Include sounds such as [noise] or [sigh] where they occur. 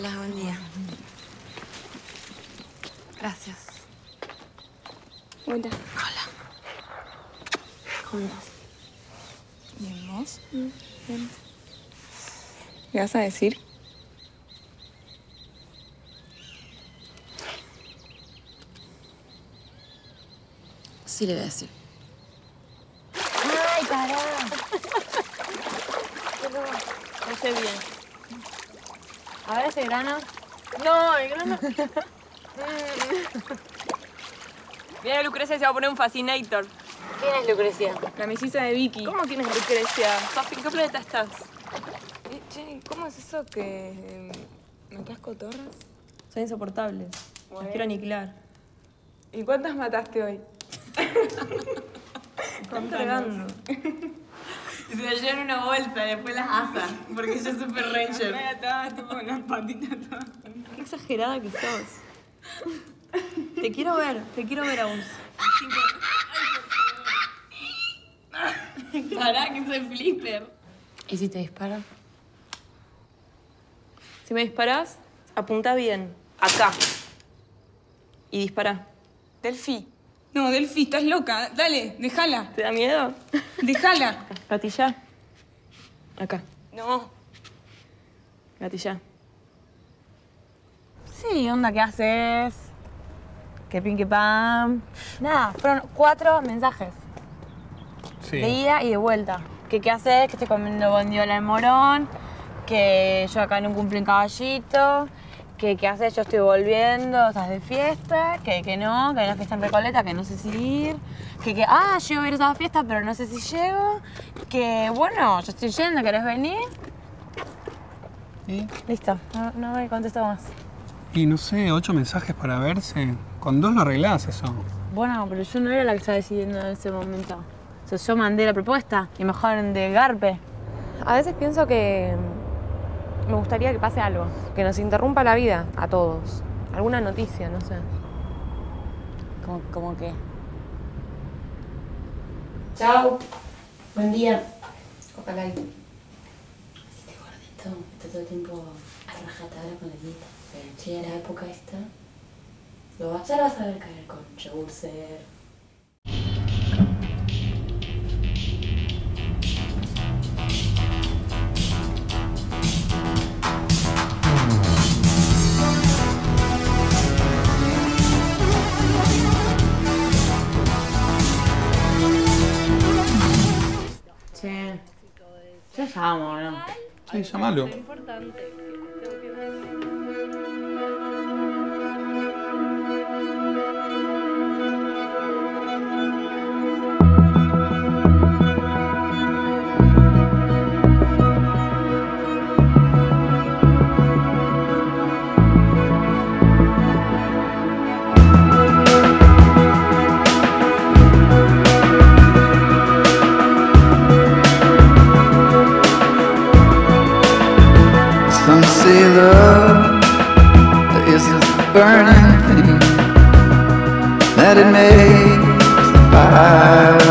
Hola, buen día. Gracias. Hola. Hola. ¿Cómo estás? ¿Bien vos? Bien. ¿Qué vas a decir? Sí le voy a decir. ¡Ay, pará! [laughs] No sé bien. A ver ese grano. No, el grano. Mira, Lucrecia se va a poner un fascinator. ¿Quién es Lucrecia? La melliza de Vicky. ¿Cómo tienes Lucrecia? Sofi, ¿en qué planeta estás? Eh, Che, ¿cómo es eso que eh, matás cotorras? Son insoportables. Las quiero aniquilar. ¿Y cuántas mataste hoy? [laughs] Están. Y se las llevan en una bolsa y después las asan. Porque yo soy Super Ranger. Qué exagerada que sos. Te quiero ver, te quiero ver aún. Pará, que soy flipper. ¿Y si te disparan? Si me disparás, apunta bien. Acá. Y dispara. Delfi. No, Delfi, estás loca. Dale, déjala. ¿Te da miedo? Déjala. Gatilla. Acá. No. Gatilla. Sí, onda, ¿qué haces? ¿Qué pin, qué pam? Nada, fueron cuatro mensajes. Sí. De ida y de vuelta. Que qué haces, que estoy comiendo bondiola de morón, que yo acá no cumplo un caballito, que qué haces, yo estoy volviendo, estás de fiesta, que, que no, que hay una fiesta en Recoleta, que no sé si ir, que, que ah, yo voy a ir a esa fiesta, pero no sé si llego, que bueno, yo estoy yendo, ¿querés venir? ¿Y? Listo, no, no me contesto más. Y no sé, ocho mensajes para verse. Con dos lo arreglás eso. Bueno, pero yo no era la que estaba decidiendo en ese momento. O sea, yo mandé la propuesta y me dejaron de garpe. A veces pienso que me gustaría que pase algo, que nos interrumpa la vida a todos. Alguna noticia, no sé. Como, como que. Chao. Buen día. Ojalá. Este gordito está todo el tiempo a rajatabla con la dieta. Pero che, la época esta. Lo vas, ya lo vas a ver caer con Chaucer. Che. Ya llamo, ¿no? Sí, llámalo. Some burning thing that it makes the fire